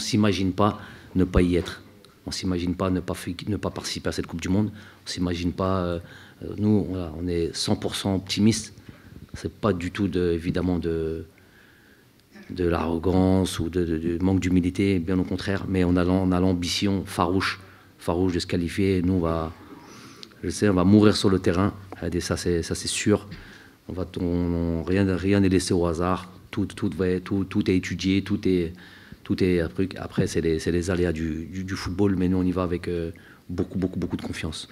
s'imagine pas ne pas y être. On s'imagine pas ne pas, ne pas participer à cette Coupe du Monde. On s'imagine pas. Euh, nous, on est 100% optimistes. C'est pas du tout de, évidemment de de l'arrogance ou de, manque d'humilité, bien au contraire. Mais on a, on a l'ambition farouche, farouche de se qualifier. Nous, on va, je sais, on va mourir sur le terrain. Ça, c'est, ça, c'est sûr. On va, rien, rien n'est laissé au hasard. Tout, tout, tout, tout est étudié, tout est, Après, c'est les, aléas du, du, football, mais nous, on y va avec euh, beaucoup, beaucoup, beaucoup de confiance.